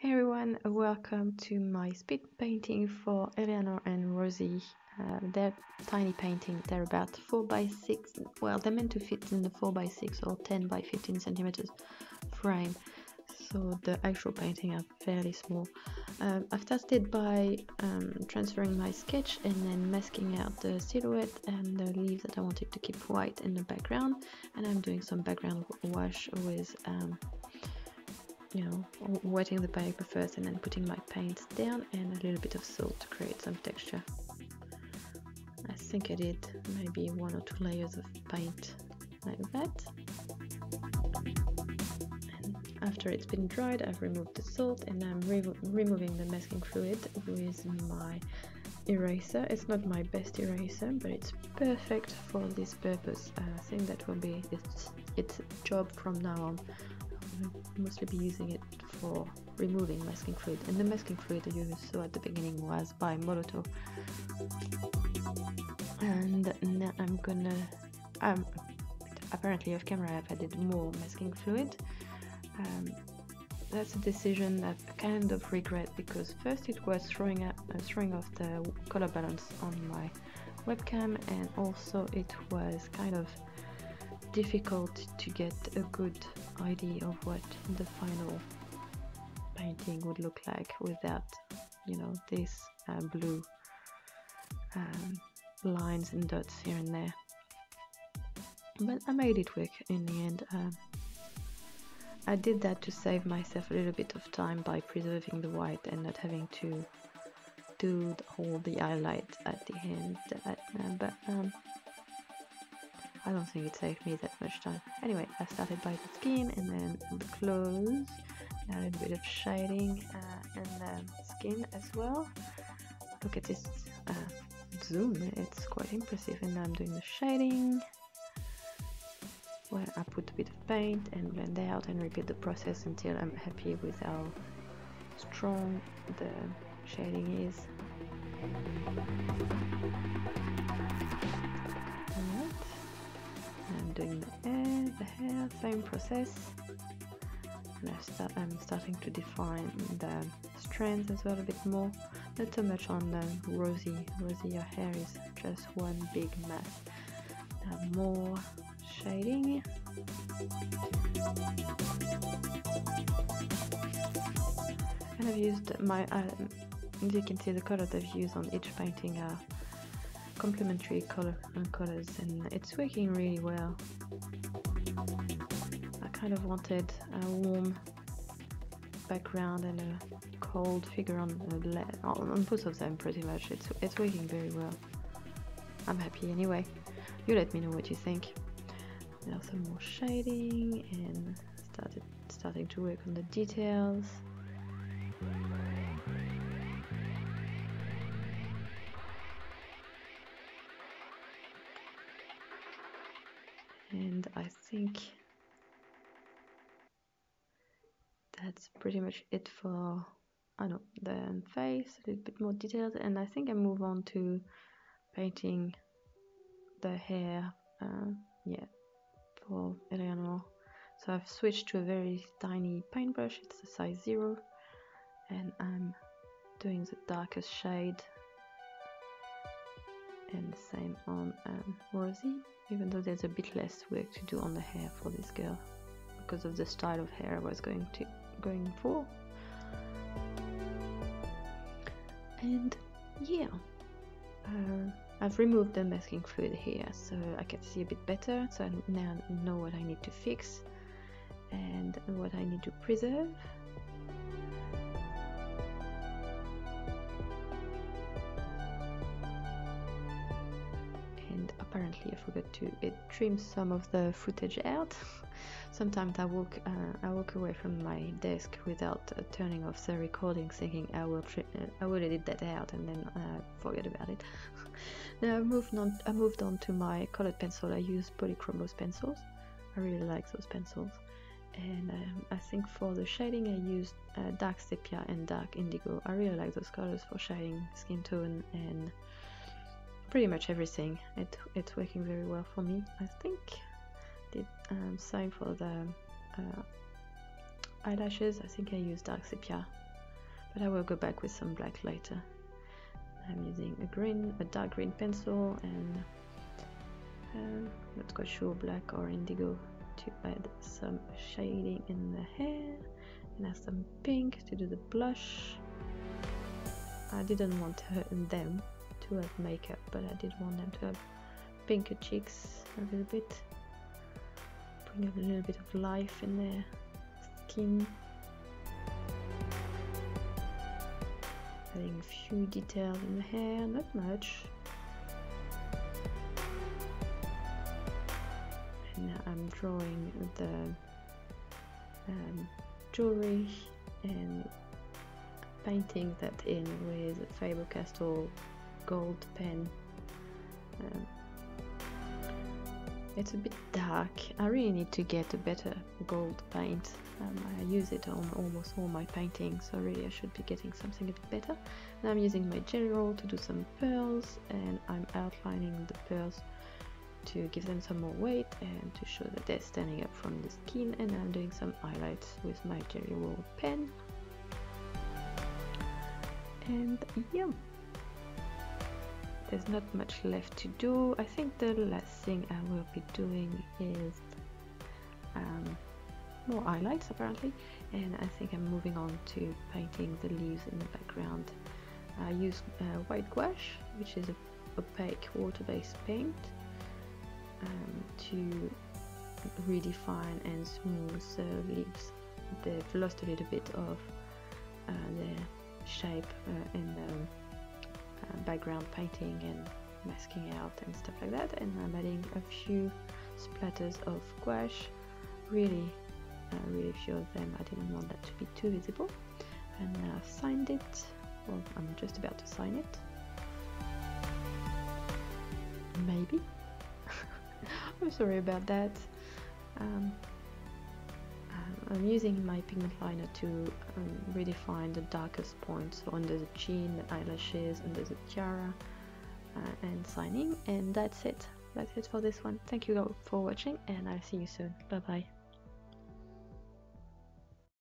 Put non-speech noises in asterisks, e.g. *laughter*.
Hey everyone, welcome to my speed painting for Eleanor and Rosie. Uh, they're tiny painting, they're about 4 by 6 well they're meant to fit in the 4 by 6 or 10 by 15 centimeters frame so the actual painting are fairly small. Um, I've started by um, transferring my sketch and then masking out the silhouette and the leaves that I wanted to keep white in the background and I'm doing some background wash with um, you know wetting the paper first and then putting my paint down and a little bit of salt to create some texture. I think I did maybe one or two layers of paint like that after it's been dried, I've removed the salt and I'm re removing the masking fluid with my eraser. It's not my best eraser, but it's perfect for this purpose. I think that will be its, its job from now on. Mostly be using it for removing masking fluid. And the masking fluid that you saw at the beginning was by Molotow. And now I'm gonna... Um, apparently off camera I've added more masking fluid um, that's a decision that I kind of regret because first it was throwing, up, uh, throwing off the color balance on my webcam and also it was kind of difficult to get a good idea of what the final painting would look like without you know these uh, blue um, lines and dots here and there. But I made it work in the end. Um, I did that to save myself a little bit of time by preserving the white and not having to do all the highlight at the end uh, but um, I don't think it saved me that much time anyway I started by the skin and then the clothes. A little bit of shading uh, and the skin as well. Look at this uh, zoom. It's quite impressive. And now I'm doing the shading where I put a bit of paint and blend out and repeat the process until I'm happy with how strong the shading is. Same process. And I start, I'm starting to define the strands as well a bit more. Not so much on the Rosie, Rosie your hair is just one big mass. Now more shading. And I've used my, uh, as you can see the colors I've used on each painting are complementary color colors and it's working really well. I kind of wanted a warm background and a cold figure on, on both of them pretty much. It's, it's working very well. I'm happy anyway. You let me know what you think now some more shading and started starting to work on the details and I think that's pretty much it for I know the face a little bit more details. And I think I move on to painting the hair uh, yeah for Eleanor. So I've switched to a very tiny paintbrush, it's a size 0 and I'm doing the darkest shade and the same on um, Rosie, even though there's a bit less work to do on the hair for this girl because of the style of hair I was going to going for. And yeah, uh, I've removed the masking fluid here so I can see a bit better so I now know what I need to fix and what I need to preserve I forgot to trim some of the footage out *laughs* Sometimes I walk uh, I walk away from my desk without uh, turning off the recording, thinking I will uh, I will edit that out and then uh, forget about it. *laughs* now I moved on I moved on to my colored pencil. I use polychromos pencils. I really like those pencils. And um, I think for the shading I used uh, dark sepia and dark indigo. I really like those colors for shading skin tone and pretty much everything. It, it's working very well for me, I think did um, same for the uh, eyelashes I think I used dark sepia but I will go back with some black later. I'm using a green, a dark green pencil and uh, not quite sure black or indigo to add some shading in the hair and have some pink to do the blush. I didn't want her and them to have makeup but I did want them to have pinker cheeks a little bit bring a little bit of life in their skin adding a few details in the hair, not much. And now I'm drawing the um, jewelry and painting that in with Faber-Castell gold pen. Um, it's a bit dark. I really need to get a better gold paint. Um, I use it on almost all my paintings, so really I should be getting something a bit better. Now I'm using my general to do some pearls and I'm outlining the pearls to give them some more weight and to show that they're standing up from the skin and I'm doing some highlights with my Gelly Roll pen. And yeah there's not much left to do. I think the last thing I will be doing is um, more highlights apparently and I think I'm moving on to painting the leaves in the background. I use uh, white gouache which is a opaque water-based paint um, to redefine and smooth the leaves. They've lost a little bit of uh, their shape uh, and um, background painting and masking out and stuff like that and I'm adding a few splatters of gouache. Really uh, really few of them I didn't want that to be too visible. And I've signed it. Well I'm just about to sign it. Maybe. *laughs* I'm sorry about that. Um, I'm using my pigment liner to um, redefine the darkest points so under the chin, the eyelashes, under the tiara uh, and signing and that's it. That's it for this one. Thank you all for watching and I'll see you soon. Bye bye.